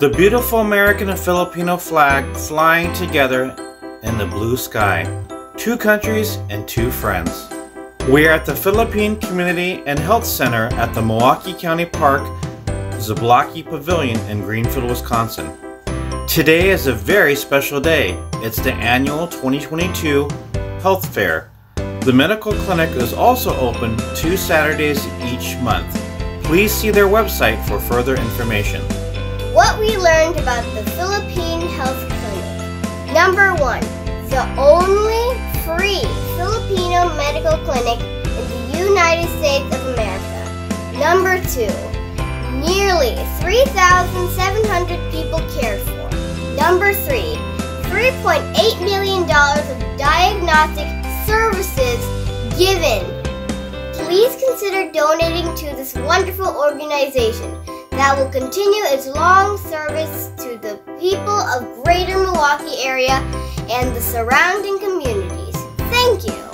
The beautiful American and Filipino flag flying together in the blue sky. Two countries and two friends. We are at the Philippine Community and Health Center at the Milwaukee County Park Zablocki Pavilion in Greenfield, Wisconsin. Today is a very special day. It's the annual 2022 Health Fair. The medical clinic is also open two Saturdays each month. Please see their website for further information. What we learned about the Philippine Health Clinic. Number one, the only free Filipino medical clinic in the United States of America. Number two, nearly 3,700 people cared for. Number three, $3.8 million of diagnostic services given. Please consider donating to this wonderful organization that will continue its long service to the people of greater Milwaukee area and the surrounding communities. Thank you.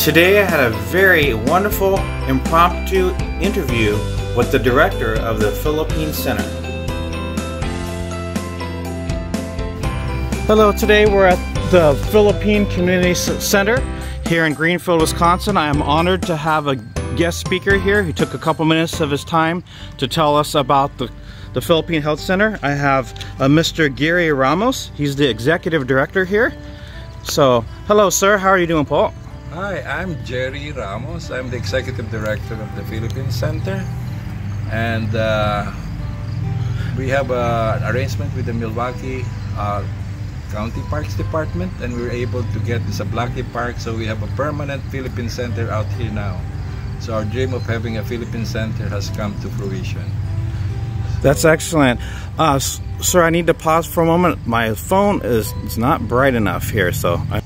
Today I had a very wonderful impromptu interview with the director of the Philippine Center. Hello, today we're at the Philippine Community Center here in Greenfield, Wisconsin. I am honored to have a guest speaker here who took a couple minutes of his time to tell us about the, the Philippine Health Center. I have uh, Mr. Gary Ramos. He's the executive director here. So, hello sir, how are you doing, Paul? Hi, I'm Gerry Ramos. I'm the Executive Director of the Philippine Center. And uh, we have an arrangement with the Milwaukee uh, County Parks Department and we were able to get this Zablocki Park so we have a permanent Philippine Center out here now. So our dream of having a Philippine Center has come to fruition. That's excellent. Uh, sir, I need to pause for a moment. My phone is it's not bright enough here, so I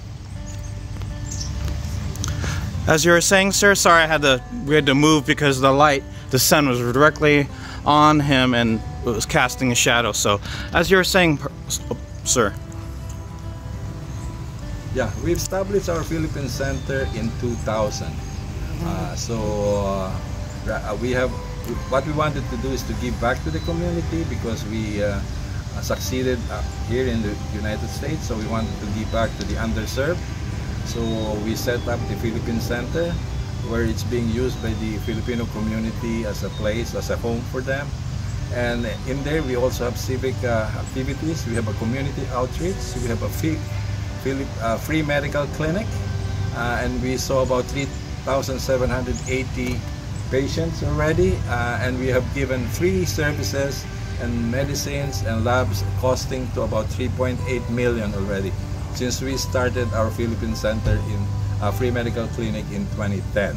as you were saying, sir, sorry I had to we had to move because the light, the sun was directly on him and it was casting a shadow. So, as you were saying, sir. Yeah, we established our Philippine Center in 2000. Uh, so uh, we have what we wanted to do is to give back to the community because we uh, succeeded uh, here in the United States. So we wanted to give back to the underserved so we set up the Philippine Center where it's being used by the Filipino community as a place, as a home for them. And in there we also have civic uh, activities. We have a community outreach. We have a free, uh, free medical clinic. Uh, and we saw about 3,780 patients already. Uh, and we have given free services and medicines and labs costing to about 3.8 million already since we started our Philippine Center in a free medical clinic in 2010.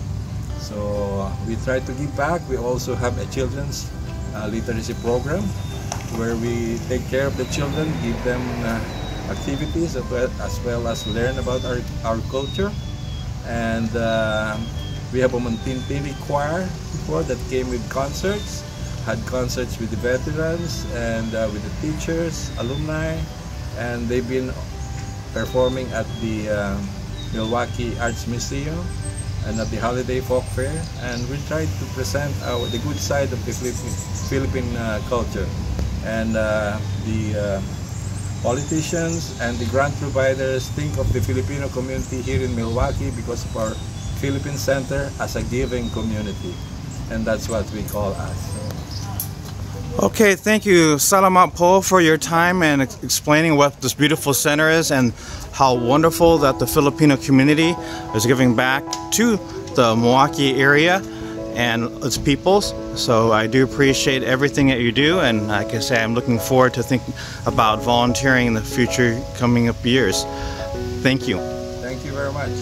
So we try to give back. We also have a children's uh, literacy program where we take care of the children, give them uh, activities as well, as well, as learn about our, our culture. And uh, we have a Montintili choir before that came with concerts, had concerts with the veterans and uh, with the teachers, alumni, and they've been performing at the uh, Milwaukee Arts Museum and at the Holiday Folk Fair and we tried to present our, the good side of the Philippine, Philippine uh, culture and uh, the uh, politicians and the grant providers think of the Filipino community here in Milwaukee because of our Philippine Center as a giving community and that's what we call us. Okay, thank you, Salamat Po, for your time and ex explaining what this beautiful center is and how wonderful that the Filipino community is giving back to the Milwaukee area and its peoples. So I do appreciate everything that you do, and like I say, I'm looking forward to thinking about volunteering in the future coming up years. Thank you. Thank you very much.